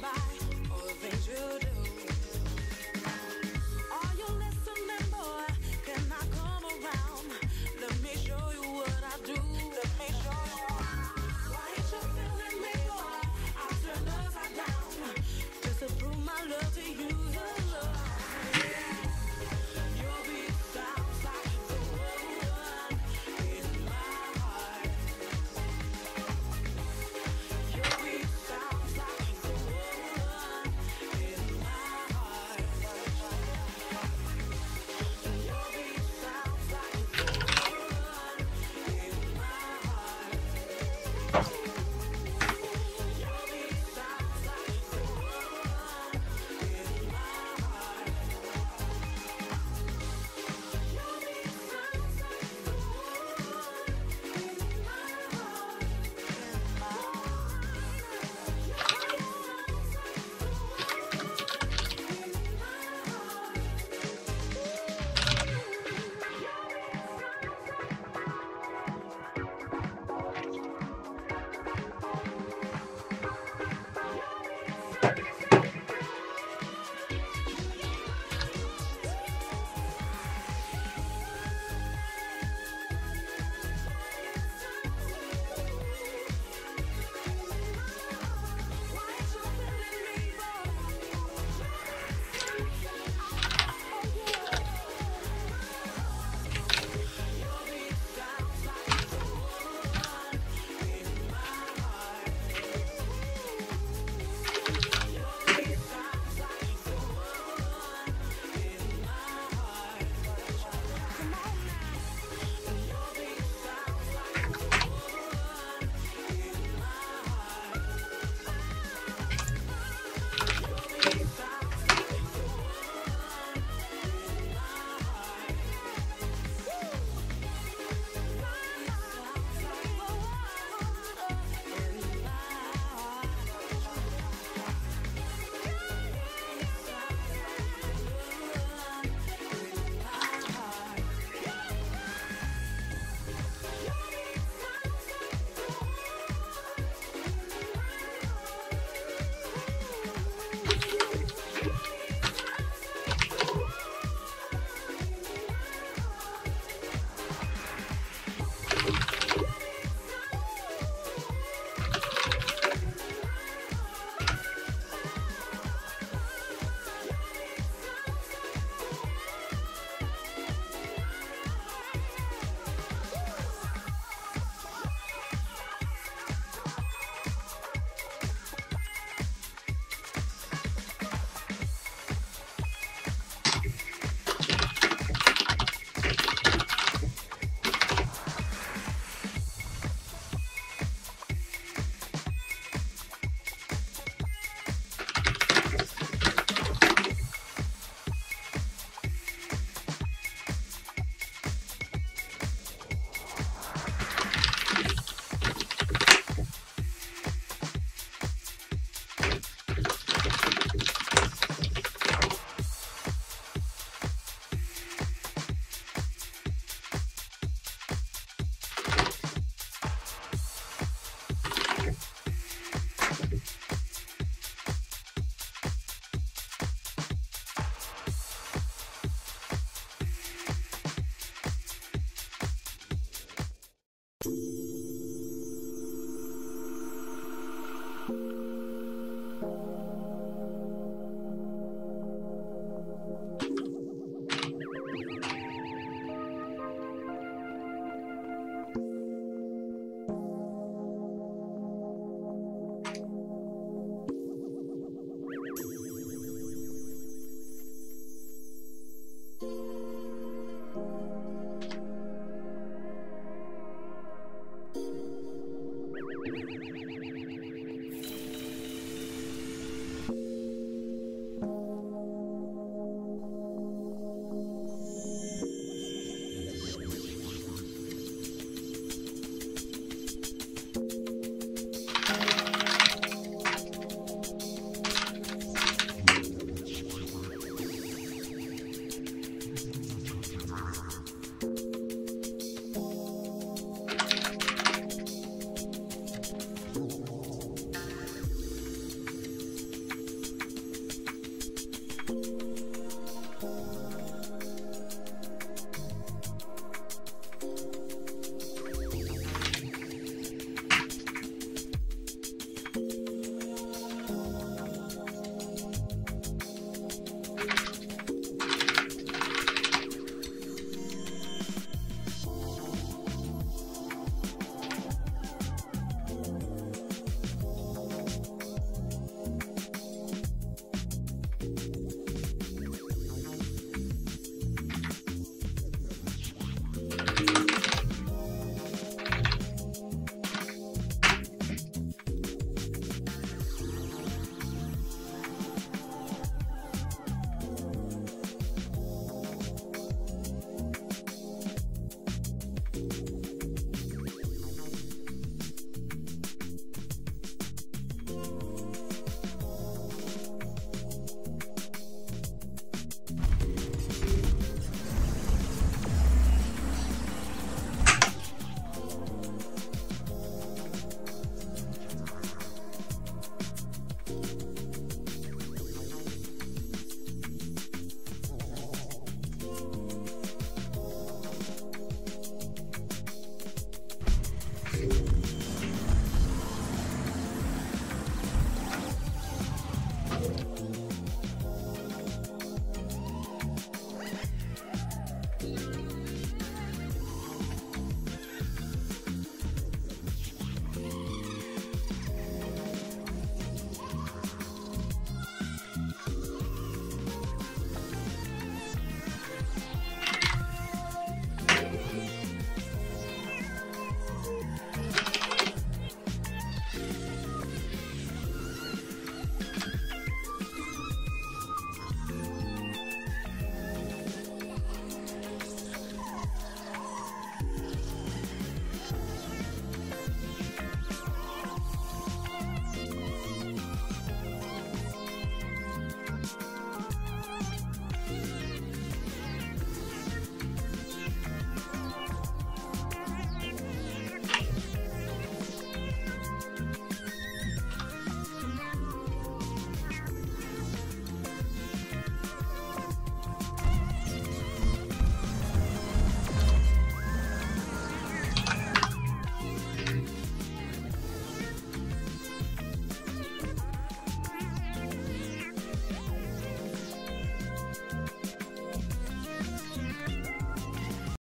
by all the things you do.